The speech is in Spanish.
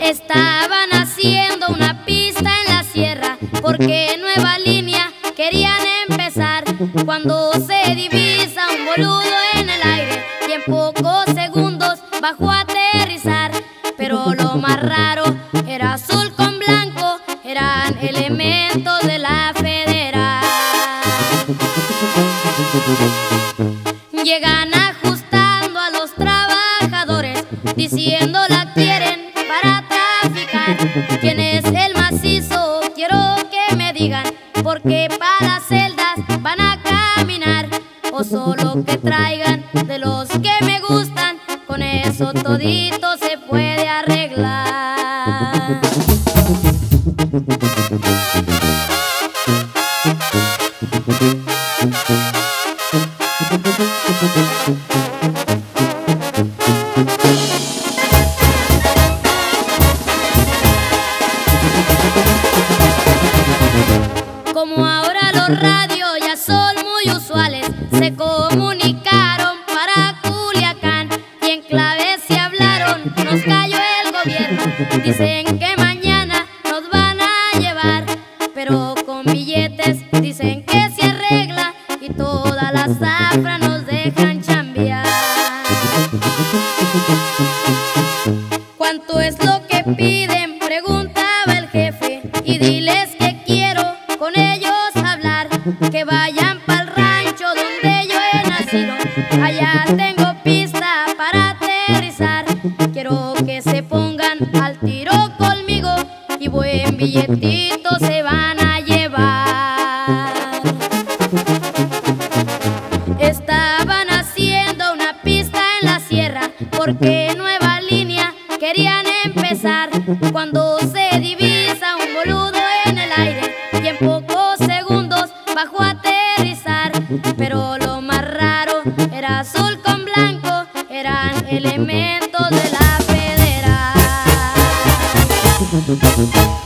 Estaban haciendo una pista en la sierra porque nueva línea querían empezar cuando se divisa un boludo en el aire y en pocos segundos bajó a. Lo más raro era azul con blanco, eran elementos de la federal. Llegan ajustando a los trabajadores, diciendo la quieren para traficar. ¿Quién es el macizo? Quiero que me digan, porque para las celdas van a caminar. O solo que traigan de los que me gustan, con eso todito puede arreglar. Como ahora los radios ya son muy usuales, Dicen que mañana nos van a llevar, pero con billetes dicen que se arregla y toda la zafra nos dejan chambear. ¿Cuánto es lo que piden? Preguntaba el jefe. Y diles que quiero con ellos hablar. Que vayan pa'l rancho donde yo he nacido. Allá tengo buen billetito se van a llevar. Estaban haciendo una pista en la sierra porque nueva línea querían empezar cuando se divisa un boludo en el aire y en pocos segundos bajó a aterrizar. Pero lo más raro era azul con blanco, eran elementos de la Thank you.